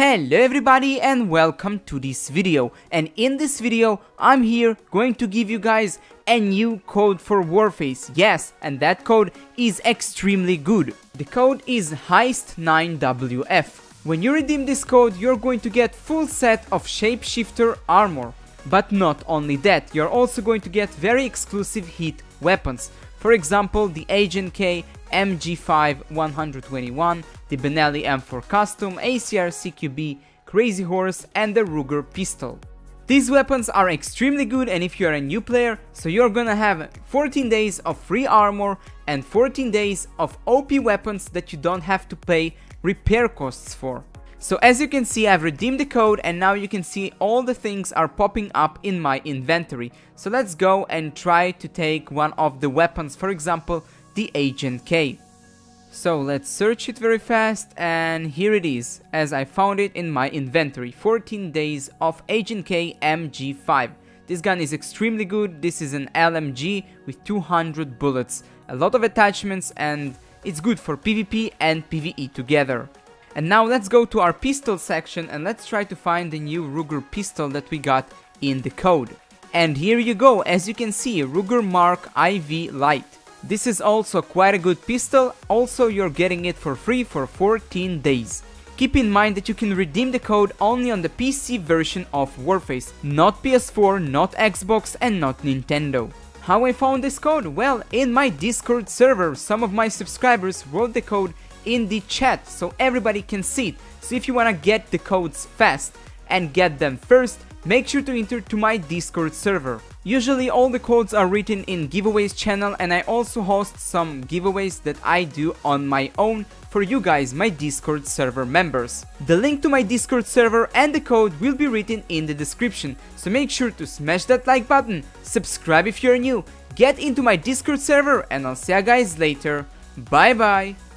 Hello everybody and welcome to this video. And in this video I'm here going to give you guys a new code for Warface. Yes and that code is extremely good. The code is heist9wf when you redeem this code you're going to get full set of shapeshifter armor. But not only that you're also going to get very exclusive hit weapons. For example the H&K MG5 121, the Benelli M4 Custom, ACR CQB, Crazy Horse and the Ruger pistol. These weapons are extremely good and if you are a new player, so you're gonna have 14 days of free armor and 14 days of OP weapons that you don't have to pay repair costs for. So as you can see I've redeemed the code and now you can see all the things are popping up in my inventory. So let's go and try to take one of the weapons, for example the H&K. So let's search it very fast and here it is as I found it in my inventory 14 days of H&K MG5. This gun is extremely good, this is an LMG with 200 bullets, a lot of attachments and it's good for PvP and PvE together. And now let's go to our pistol section and let's try to find the new Ruger pistol that we got in the code. And here you go, as you can see, Ruger Mark IV Light. This is also quite a good pistol, also you're getting it for free for 14 days. Keep in mind that you can redeem the code only on the PC version of Warface, not PS4, not Xbox and not Nintendo. How I found this code? Well, in my Discord server, some of my subscribers wrote the code in the chat so everybody can see it. So if you wanna get the codes fast and get them first, make sure to enter to my Discord server. Usually all the codes are written in giveaways channel and I also host some giveaways that I do on my own for you guys, my Discord server members. The link to my Discord server and the code will be written in the description, so make sure to smash that like button, subscribe if you're new, get into my Discord server and I'll see you guys later. Bye bye!